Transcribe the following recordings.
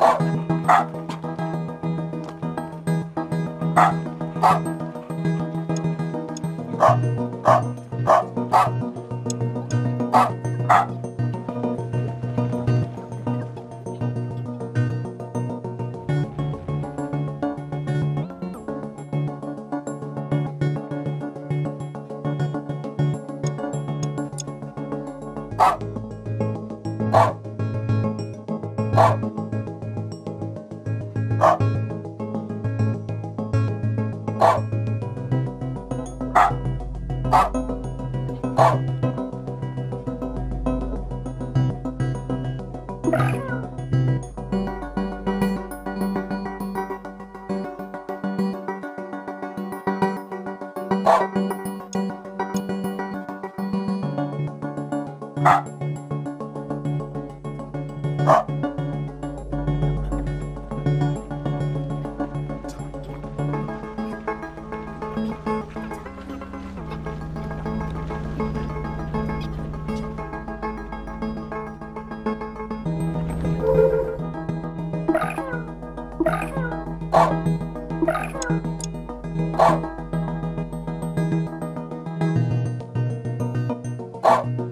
Oh. Ah. Oh.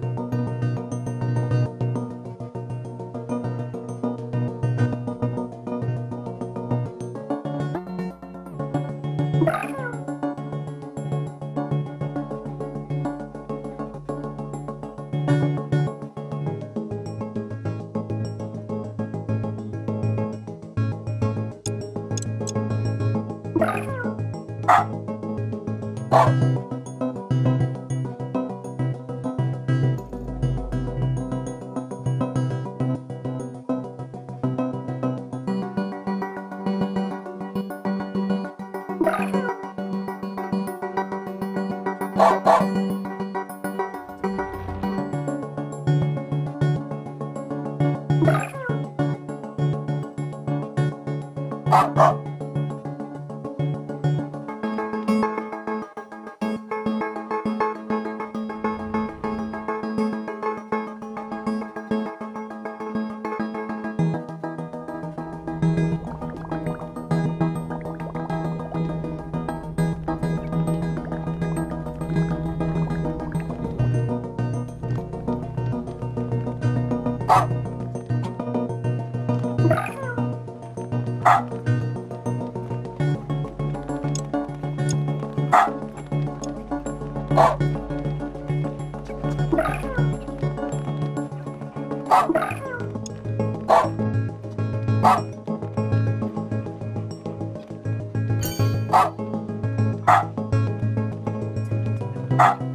Ah, ah. Ah.